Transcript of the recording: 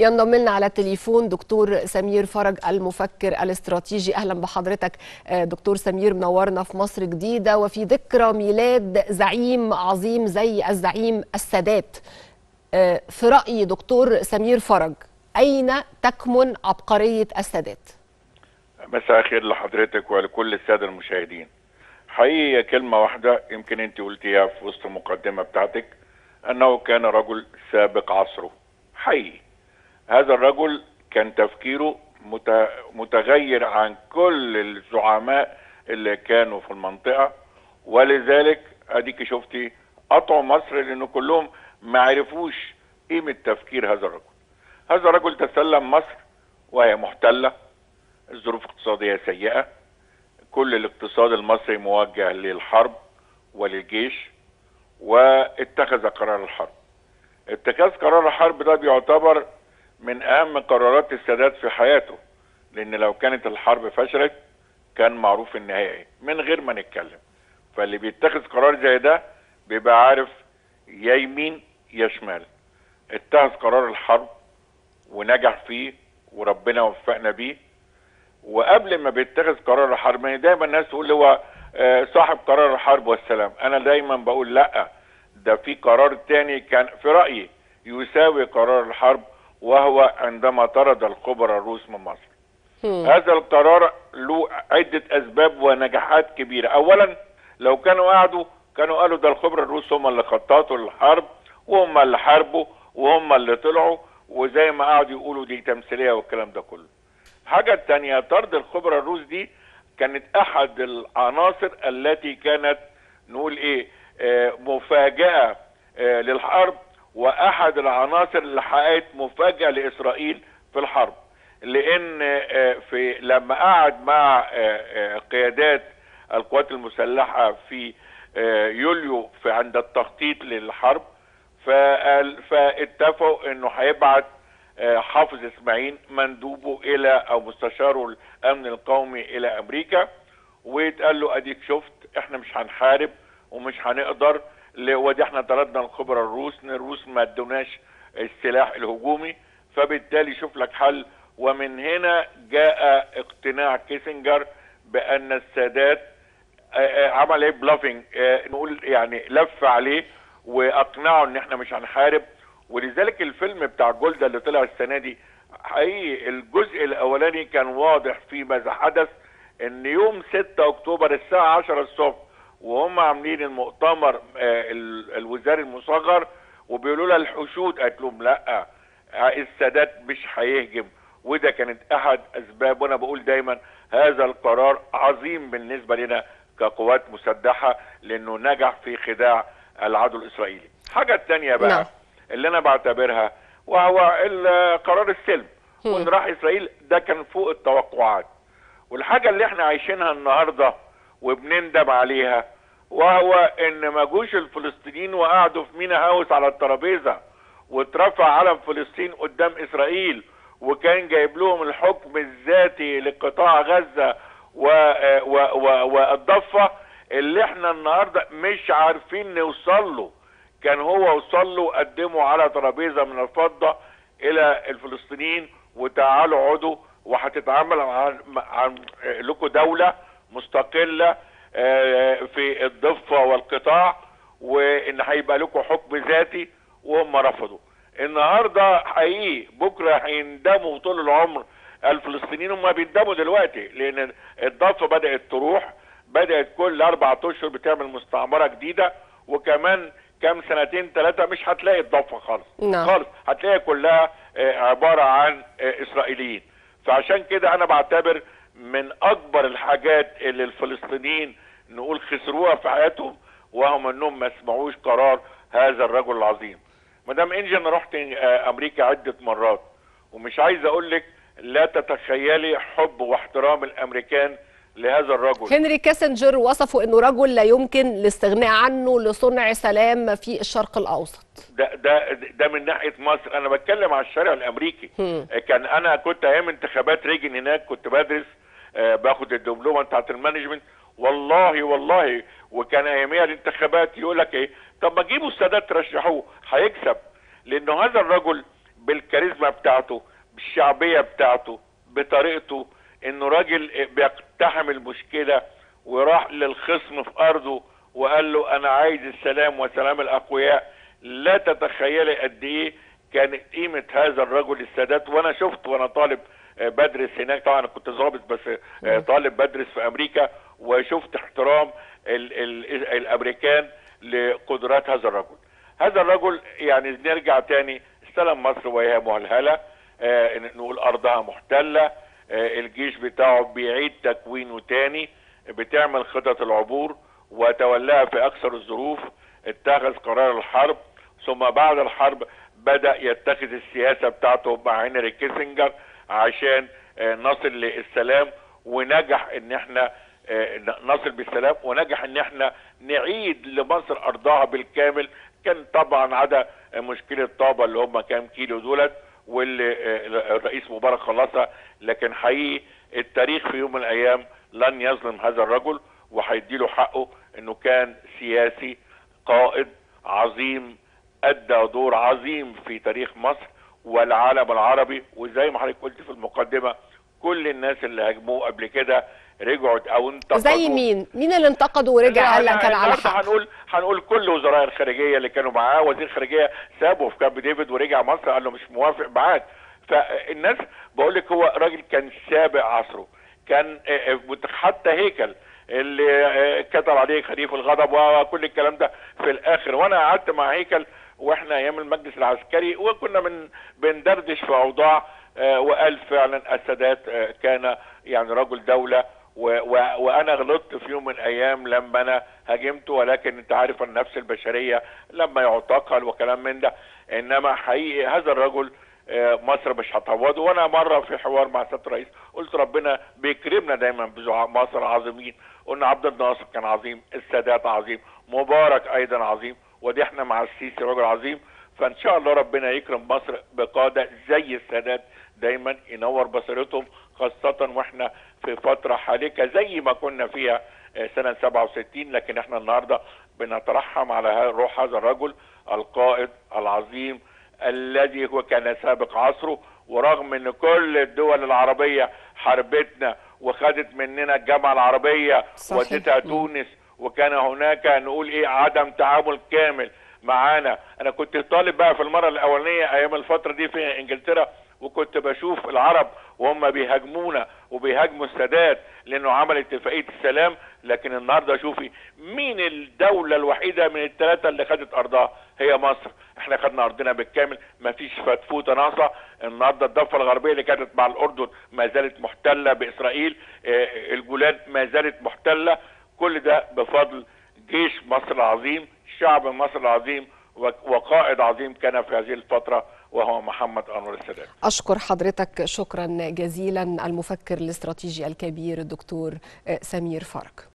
ينضم لنا على التليفون دكتور سمير فرج المفكر الاستراتيجي. أهلا بحضرتك دكتور سمير منورنا في مصر جديدة وفي ذكرى ميلاد زعيم عظيم زي الزعيم السادات. في رأي دكتور سمير فرج أين تكمن عبقرية السادات؟ مساء الخير لحضرتك ولكل السادة المشاهدين. حقيقه كلمة واحدة يمكن انت قلتيها في وسط المقدمة بتاعتك أنه كان رجل سابق عصره. حقيقي. هذا الرجل كان تفكيره متغير عن كل الزعماء اللي كانوا في المنطقة ولذلك أديك شفتي قطعوا مصر لأنه كلهم ما عرفوش قيمة تفكير هذا الرجل. هذا الرجل تسلم مصر وهي محتلة الظروف الاقتصاديه سيئة كل الاقتصاد المصري موجه للحرب وللجيش واتخذ قرار الحرب. اتخاذ قرار الحرب ده بيعتبر من أهم قرارات السادات في حياته لأن لو كانت الحرب فشلت كان معروف النهائي من غير ما نتكلم. فاللي بيتخذ قرار زي ده بيبقى عارف يا يمين يا شمال. اتخذ قرار الحرب ونجح فيه وربنا وفقنا بيه. وقبل ما بيتخذ قرار الحرب يعني دايما الناس تقول هو صاحب قرار الحرب والسلام. أنا دايما بقول لأ ده في قرار تاني كان في رأيي يساوي قرار الحرب وهو عندما طرد الخبراء الروس من مصر. هذا القرار له عدة أسباب ونجاحات كبيرة. أولا لو كانوا قعدوا كانوا قالوا ده الخبراء الروس هم اللي خططوا الحرب وهم اللي حاربوا وهم اللي طلعوا وزي ما قعدوا يقولوا دي تمثيلية والكلام ده كله. الحاجة الثانية طرد الخبراء الروس دي كانت أحد العناصر التي كانت نقول إيه آه مفاجأة آه للحرب. وأحد العناصر اللي حققت مفاجأة لإسرائيل في الحرب لأن في لما قعد مع قيادات القوات المسلحة في يوليو في عند التخطيط للحرب فاتفقوا إنه هيبعت حافظ إسماعيل مندوبه إلى أو مستشاره الأمن القومي إلى أمريكا ويتقال له أديك شفت إحنا مش هنحارب ومش هنقدر ودي إحنا طردنا الخبراء الروس الروس ما ادوناش السلاح الهجومي فبالتالي شوف لك حل. ومن هنا جاء اقتناع كيسنجر بأن السادات عمل إيه؟ bluffing نقول يعني لف عليه وأقنعه إن إحنا مش هنحارب. ولذلك الفيلم بتاع جولدا اللي طلع السنة دي حقيقي الجزء الأولاني كان واضح في ماذا حدث إن يوم 6 أكتوبر الساعة 10 الصبح وهم عاملين المؤتمر الوزاري المصغر وبيقولوا لها الحشود قالت لهم لا السادات مش هيهجم وده كانت أحد أسباب وأنا بقول دايما هذا القرار عظيم بالنسبة لنا كقوات مسلحه لأنه نجح في خداع العدو الإسرائيلي. الحاجة الثانية بقى نعم. اللي أنا بعتبرها وهو قرار السلم وان راح إسرائيل ده كان فوق التوقعات. والحاجة اللي إحنا عايشينها النهارده وبنندم عليها. وهو إن ما جوش الفلسطينيين وقعدوا في مينا هاوس على الترابيزة واترفع علم فلسطين قدام إسرائيل وكان جايب لهم الحكم الذاتي لقطاع غزة والضفة اللي إحنا النهارده مش عارفين نوصل له. كان هو وصل له قدموا على ترابيزة من الفضة إلى الفلسطينيين وتعالوا اقعدوا وهتتعامل عن, عن لكم دولة مستقلة في الضفة والقطاع وإن هيبقى لكم حكم ذاتي وهم رفضوا. النهارده حقيقي بكرة هيندموا طول العمر الفلسطينيين هم بيندموا دلوقتي لأن الضفة بدأت تروح بدأت كل أربع أشهر بتعمل مستعمرة جديدة وكمان كام سنتين ثلاثة مش هتلاقي الضفة خالص. نعم. خالص. هتلاقي كلها عبارة عن إسرائيليين. فعشان كده أنا بعتبر من أكبر الحاجات اللي الفلسطينيين نقول خسروها في حياتهم وهم إنهم ما سمعوش قرار هذا الرجل العظيم. مدام انجي أنا رحت أمريكا عدة مرات ومش عايز أقول لك لا تتخيلي حب واحترام الأمريكان لهذا الرجل. هنري كيسنجر وصفه إنه رجل لا يمكن الاستغناء عنه لصنع سلام في الشرق الأوسط. ده ده ده من ناحية مصر. أنا بتكلم على الشارع الأمريكي. هم. كان أنا كنت أيام انتخابات ريجن هناك كنت بدرس باخد الدبلومة بتاعت المانجمنت. والله والله وكان أياميها الانتخابات يقول لك إيه طب ما جيبوا السادات ترشحوه هيكسب. لأنه هذا الرجل بالكاريزما بتاعته بالشعبية بتاعته بطريقته إنه راجل بيقتحم المشكلة وراح للخصم في أرضه وقال له أنا عايز السلام وسلام الأقوياء. لا تتخيلي قد إيه كانت قيمة هذا الرجل السادات وأنا شفت وأنا طالب بدرس هناك. طبعا كنت ظابط بس طالب بدرس في أمريكا وشفت احترام ال ال الأمريكان لقدرات هذا الرجل. هذا الرجل يعني نرجع تاني استلم مصر وهي مهلهله آه نقول أرضها محتلة آه الجيش بتاعه بيعيد تكوينه تاني بتعمل خطط العبور وتولاها في أكثر الظروف اتخذ قرار الحرب ثم بعد الحرب بدأ يتخذ السياسة بتاعته مع هنري كيسنجر عشان آه نصل للسلام ونجح إن إحنا نصل بالسلام ونجح إن إحنا نعيد لمصر أرضها بالكامل. كان طبعا عدا مشكلة طابة اللي هم كام كيلو دولت واللي الرئيس مبارك خلصها لكن حقيقي التاريخ في يوم من الأيام لن يظلم هذا الرجل وهيديله حقه إنه كان سياسي قائد عظيم أدى دور عظيم في تاريخ مصر. والعالم العربي وزي ما حضرتك قلت في المقدمة كل الناس اللي هاجموه قبل كده رجعوا أو انتقدوا زي مين؟ مين اللي انتقده ورجع قال لك كان على حق؟ هنقول هنقول كل وزراء الخارجية اللي كانوا معاه وزير الخارجيه سابه في كامب ديفيد ورجع مصر قال له مش موافق معاك فالناس بقول لك هو راجل كان سابق عصره كان حتى هيكل اللي كتب عليه خليفة الغضب وكل الكلام ده في الآخر وأنا قعدت مع هيكل وإحنا أيام المجلس العسكري وكنا من بندردش في اوضاع وقال فعلا السادات كان يعني رجل دولة وأنا غلطت في يوم من الأيام لما أنا هاجمته ولكن انت عارف النفس البشرية لما يعتقل وكلام من ده. انما حقيقي هذا الرجل مصر مش هتعوضه. وأنا مرة في حوار مع سياده الرئيس قلت ربنا بيكرمنا دايما بزعماء مصر عظيمين. قلنا عبد الناصر كان عظيم السادات عظيم مبارك أيضا عظيم. ودي إحنا مع السيسي راجل عظيم. فان شاء الله ربنا يكرم مصر بقادة زي السادات دايما ينور بصيرتهم خاصة وإحنا في فترة حالكة زي ما كنا فيها سنة 67 لكن إحنا النهاردة بنترحم على روح هذا الرجل القائد العظيم الذي هو كان سابق عصره. ورغم إن كل الدول العربية حربتنا وخدت مننا الجامعة العربية ودتها تونس وكان هناك نقول إيه عدم تعامل كامل معانا. أنا كنت طالب بقى في المرة الأولانية أيام الفترة دي في إنجلترا وكنت بشوف العرب وهم بيهاجمونا وبيهاجموا السادات لأنه عمل اتفاقية السلام. لكن النهارده شوفي مين الدولة الوحيدة من الثلاثه اللي خدت أرضها؟ هي مصر. إحنا خدنا أرضنا بالكامل ما فيش فتفوتة ناقصة. النهارده الضفة الغربية اللي كانت مع الأردن ما زالت محتلة بإسرائيل. آه الجولان ما زالت محتلة. كل ده بفضل جيش مصر العظيم شعب مصر العظيم وقائد عظيم كان في هذه الفترة وهو محمد أنور السادات. أشكر حضرتك شكرا جزيلا المفكر الاستراتيجي الكبير الدكتور سمير فرج.